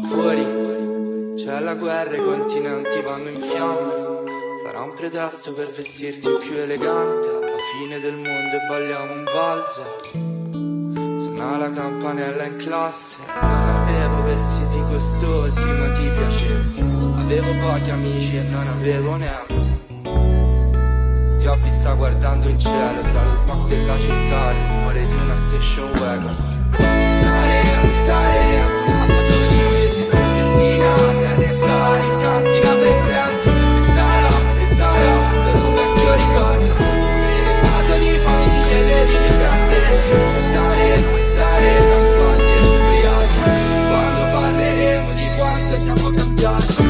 Fuori c'è la guerra, i continenti vanno in fiamme. Sarà un pretesto per vestirti più elegante. Alla fine del mondo e balliamo un valzer. Suona la campanella in classe. Non avevo vestiti costosi, ma ti piacevo. Avevo pochi amici e non avevo neanche. Ti ho vista guardando in cielo tra lo smog della città e il rumore di una station wagon Yeah.